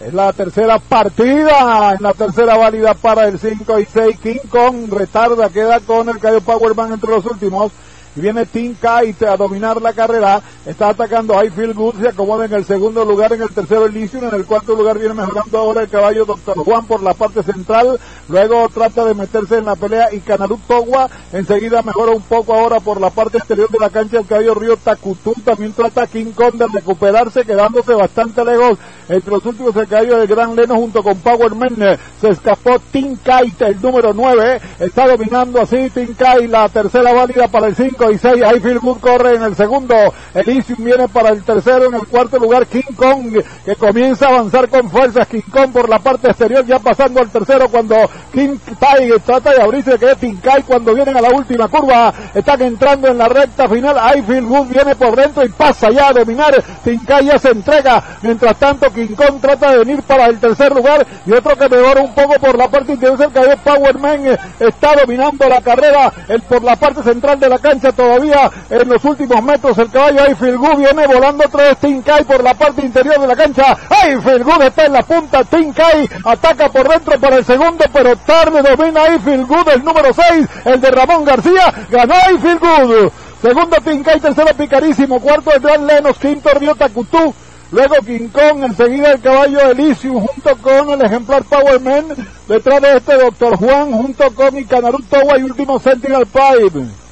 Es la tercera partida, en la tercera válida para el 5 y 6. King Kong retarda, queda con el Cayo Powerman entre los últimos y viene Tim Kite a dominar la carrera, está atacando I Feel Good, se acomoda en el segundo lugar, en el tercero Elysium, en el cuarto lugar viene mejorando ahora el caballo Doctor Juan por la parte central, luego trata de meterse en la pelea y Canaru Togua, enseguida mejora un poco ahora por la parte exterior de la cancha. El caballo Río Takutú, también trata King Kong de recuperarse, quedándose bastante lejos, entre los últimos el caballo de Gran Leno junto con Power Man, se escapó Tim Kite, el número 9, está dominando así Tim Kite, la tercera válida para el 5 y 6. Feel Good corre en el segundo. Elysium viene para el tercero. En el cuarto lugar, King Kong, que comienza a avanzar con fuerzas. King Kong por la parte exterior, ya pasando al tercero cuando King Tai trata de abrirse, que es Kai cuando vienen a la última curva. Están entrando en la recta final. Feel Good viene por dentro y pasa ya a dominar. Kai ya se entrega. Mientras tanto, King Kong trata de venir para el tercer lugar. Y otro que mejora un poco por la parte interior, el Power Powerman eh, está dominando la carrera el, por la parte central de la cancha todavía en los últimos metros el caballo Good viene volando vez Tinkai por la parte interior de la cancha. Good está en la punta, Tinkai ataca por dentro para el segundo, pero tarde domina Good el número 6, el de Ramón García, ganó Good. Segundo Tinkai, tercero Picarísimo, cuarto el Gran Lenos, quinto Río Tacutú, Luego King Kong, enseguida el caballo Elysium junto con el ejemplar Powerman. Detrás de este Doctor Juan junto con Icanaru Towa y último Sentinel Pipe.